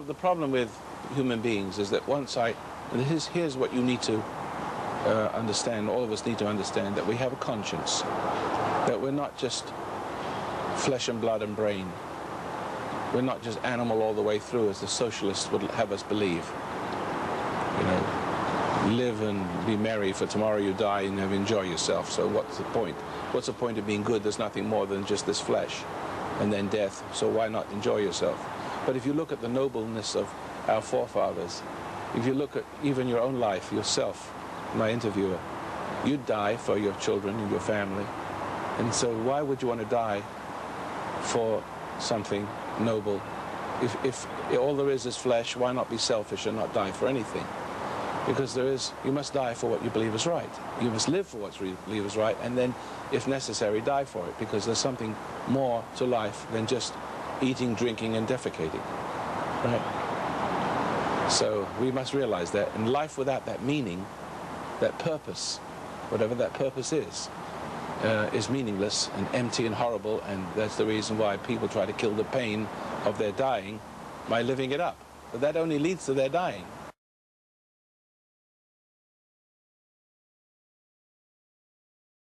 The problem with human beings is that once I, and here's, here's what you need to uh, understand, all of us need to understand, that we have a conscience, that we're not just flesh and blood and brain. We're not just animal all the way through, as the socialists would have us believe. You know, live and be merry, for tomorrow you die and never enjoy yourself. So what's the point? What's the point of being good? There's nothing more than just this flesh and then death. So why not enjoy yourself? But if you look at the nobleness of our forefathers, if you look at even your own life, yourself, my interviewer, you'd die for your children and your family. And so why would you want to die for something noble? If, if all there is is flesh, why not be selfish and not die for anything? Because there is, you must die for what you believe is right. You must live for what you believe is right, and then, if necessary, die for it, because there's something more to life than just eating, drinking, and defecating. Right? So we must realize that. And life without that meaning, that purpose, whatever that purpose is, uh, is meaningless and empty and horrible. And that's the reason why people try to kill the pain of their dying by living it up. But that only leads to their dying.